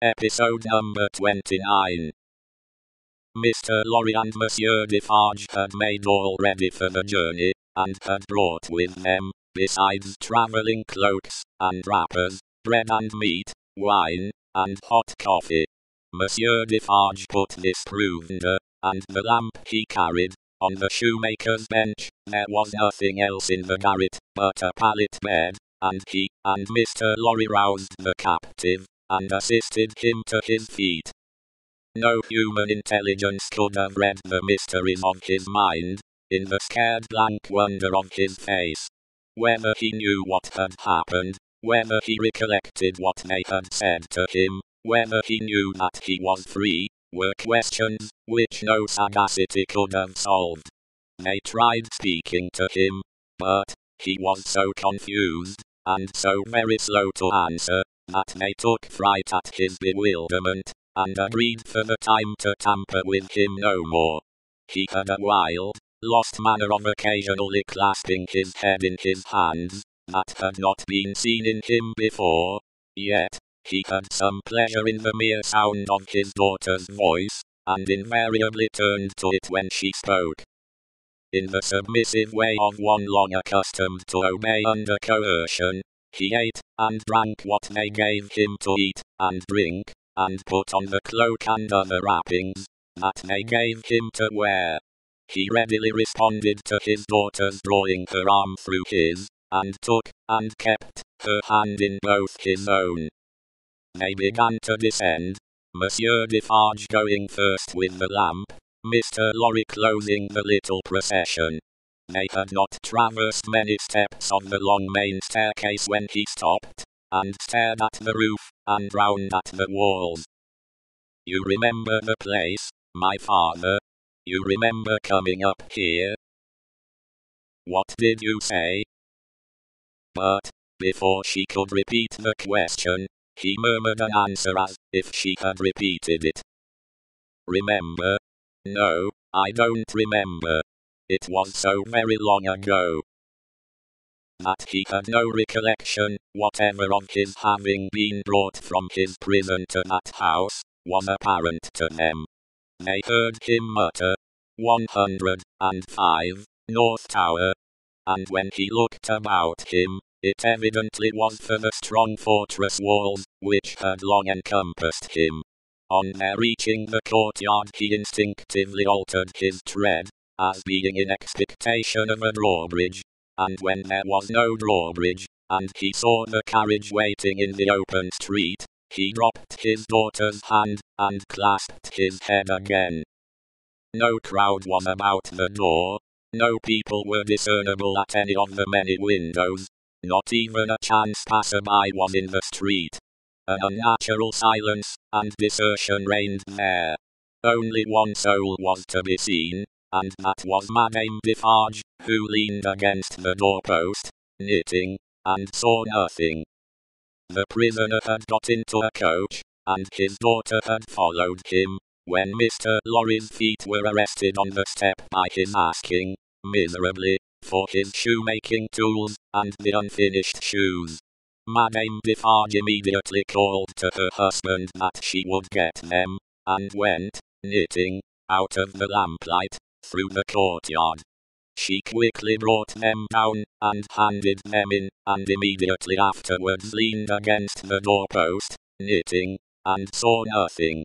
episode number 29. Mr. Lorry and Monsieur Defarge had made all ready for the journey, and had brought with them, besides travelling cloaks, and wrappers, bread and meat, wine, and hot coffee. Monsieur Defarge put this provender, and the lamp he carried, on the shoemaker's bench, there was nothing else in the garret, but a pallet bed, and he, and Mr. Lorry roused the captive, and assisted him to his feet. No human intelligence could have read the mysteries of his mind, in the scared blank wonder of his face. Whether he knew what had happened, whether he recollected what they had said to him, whether he knew that he was free, were questions which no sagacity could have solved. They tried speaking to him, but he was so confused, and so very slow to answer, that they took fright at his bewilderment, and agreed for the time to tamper with him no more. He had a wild, lost manner of occasionally clasping his head in his hands, that had not been seen in him before, yet, he had some pleasure in the mere sound of his daughter's voice, and invariably turned to it when she spoke. In the submissive way of one long accustomed to obey under coercion, he ate, and drank what they gave him to eat, and drink, and put on the cloak and other wrappings, that they gave him to wear. He readily responded to his daughter's drawing her arm through his, and took, and kept, her hand in both his own. They began to descend, Monsieur Defarge going first with the lamp, Mr. Lorry closing the little procession. They had not traversed many steps of the long main staircase when he stopped, and stared at the roof, and round at the walls. You remember the place, my father? You remember coming up here? What did you say? But, before she could repeat the question, he murmured an answer as if she had repeated it. Remember? No, I don't remember. It was so very long ago that he had no recollection whatever of his having been brought from his prison to that house, was apparent to them. They heard him mutter, 105, North Tower, and when he looked about him, it evidently was for the strong fortress walls, which had long encompassed him. On their reaching the courtyard he instinctively altered his tread, as being in expectation of a drawbridge, and when there was no drawbridge, and he saw the carriage waiting in the open street, he dropped his daughter's hand, and clasped his head again. No crowd was about the door, no people were discernible at any of the many windows, not even a chance passerby was in the street. An unnatural silence and desertion reigned there. Only one soul was to be seen, and that was Madame Defarge, who leaned against the doorpost, knitting, and saw nothing. The prisoner had got into a coach, and his daughter had followed him, when Mr. Lorry's feet were arrested on the step by his asking, miserably, for his shoemaking tools, and the unfinished shoes. Madame Defarge immediately called to her husband that she would get them, and went, knitting, out of the lamplight, through the courtyard. She quickly brought them down, and handed them in, and immediately afterwards leaned against the doorpost, knitting, and saw nothing.